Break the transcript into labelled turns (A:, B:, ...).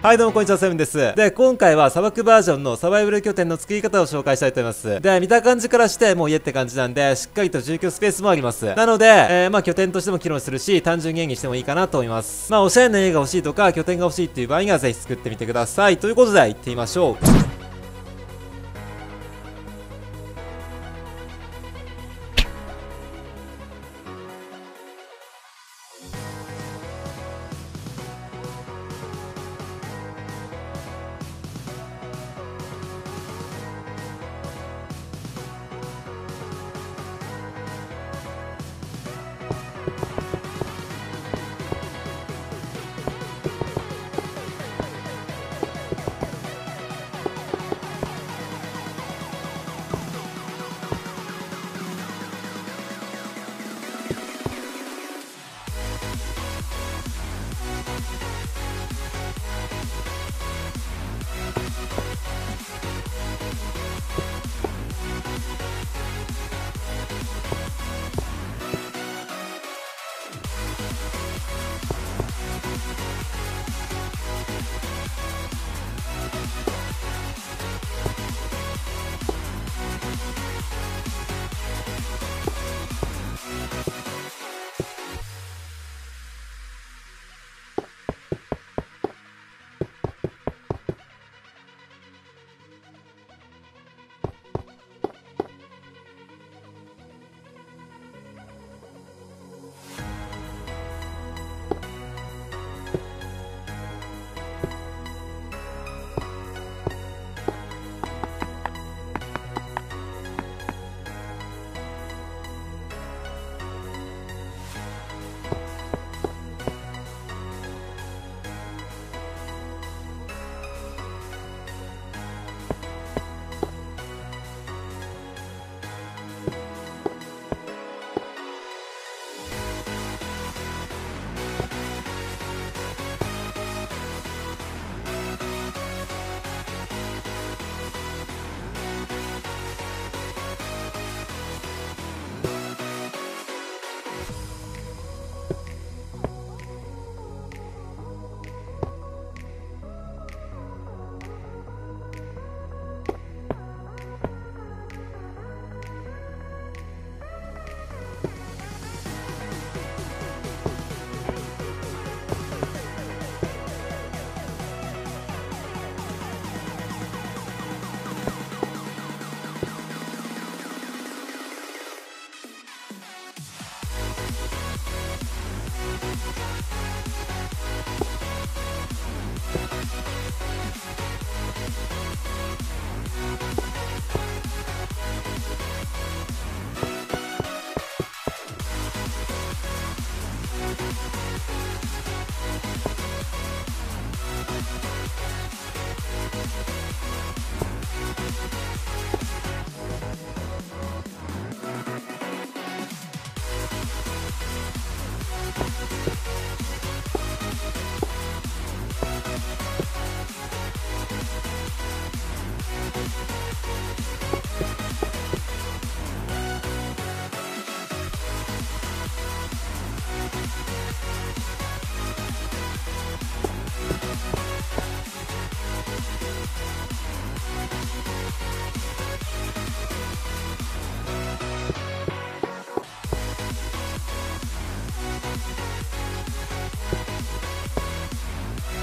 A: はいどうもこんにちは、セブンです。で、今回は砂漠バージョンのサバイバル拠点の作り方を紹介したいと思います。で、見た感じからしてもう家って感じなんで、しっかりと住居スペースもあります。なので、えー、まあ拠点としても機能するし、単純原にしてもいいかなと思います。まあおしゃれな家が欲しいとか、拠点が欲しいっていう場合にはぜひ作ってみてください。ということで、行ってみましょう。「